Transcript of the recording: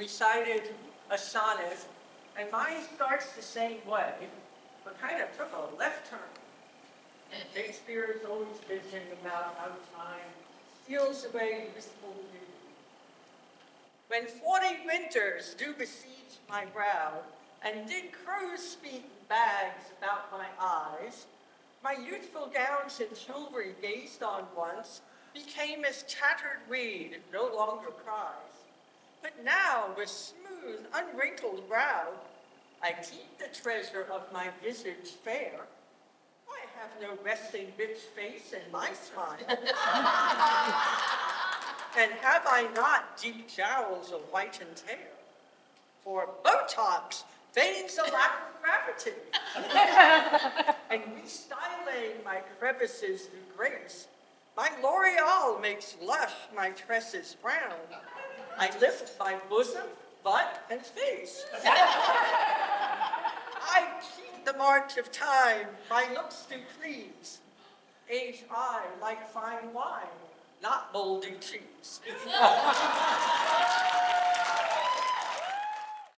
recited a sonnet, and mine starts the same way, but kind of took a left turn. Shakespeare is always bitching about how time steals away wistful beauty. When forty winters do besiege my brow, and did crows speak bags about my eyes, my youthful gowns and jewelry gazed on once became as tattered weed, no longer cries. But now, with smooth, unwrinkled brow, I keep the treasure of my visage fair. I have no resting bitch face in my smile. and have I not deep jowls of whitened hair? For Botox feigns a lack of gravity. and restyling my crevices with grace, my L'Oreal makes lush my tresses brown. I lift my bosom, butt, and face. I keep the march of time, my looks do please. Age I like fine wine, not moldy cheese.